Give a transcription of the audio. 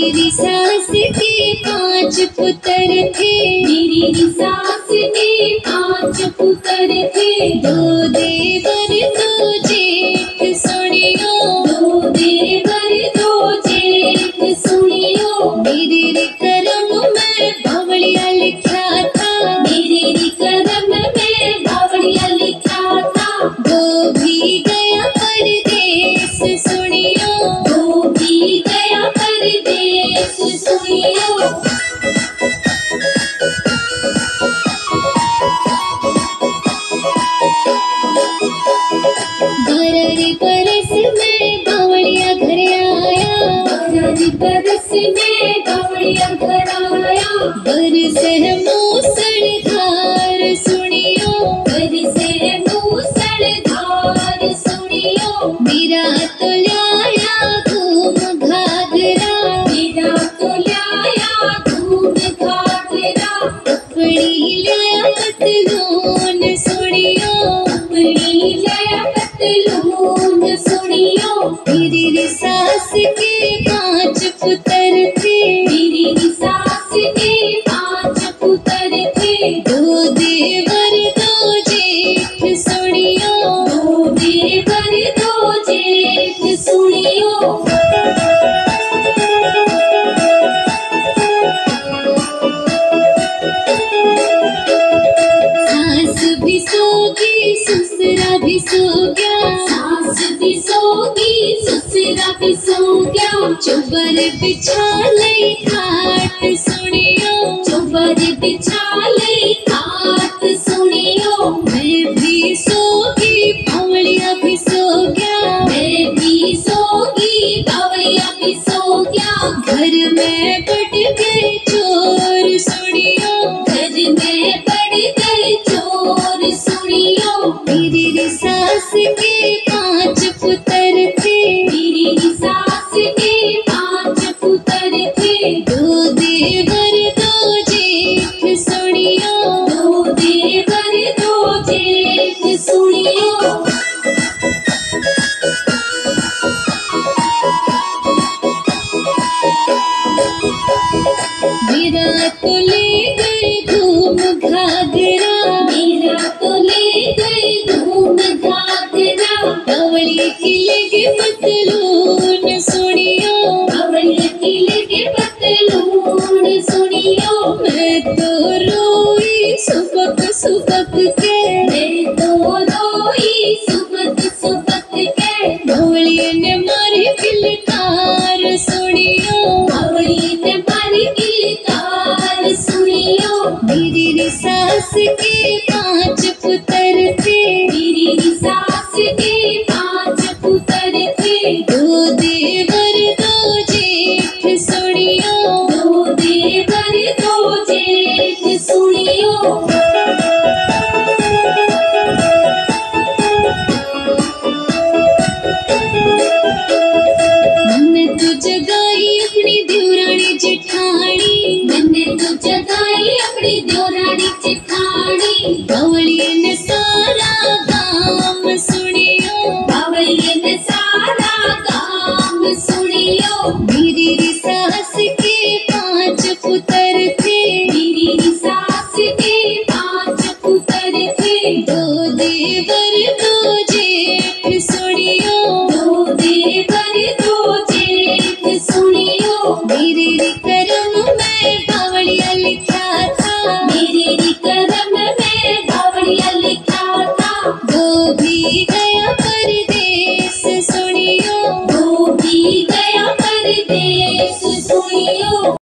मेरी सास के पाँच पुत्र थे। मेरी सास के पाँच पुत्र थे। दो देवर, दो बरस बरस में बावड़िया घर आया बरस मूसर सोगी ससुरा भी सो गया चुबर बिछा लई खाट सुनियो, चौबर बिछा ले खाट सुनियो। मैं भी सोगी बावड़िया भी सो गया मैं भी सोगी बावड़िया भी सो गया घर में मेरा तो ले गए घूम घाघरा मेरा तो ले गए घूम घाघरा बावड़ी की लगे पतलून सुनियो बावड़िया की लगे पतलून सुनियो मैं तो रोई सुबक सुबक के मैं तो रोई सुबह सुबह के बावड़ी सास के पाँच पुत्र थे मेरी सास के पाँच पुत्र थे। ने सारा काम सुनियो ने सारा काम सुनियो. मेरी सास के पाँच पुत्र थे. मेरी सास के पाँच पुत्र थे. दो देवर, दो सुनियो. दो देवर, दो सुनियो. मेरे भी गया परदेश सुनियो वो भी गया परदेश सुनियो।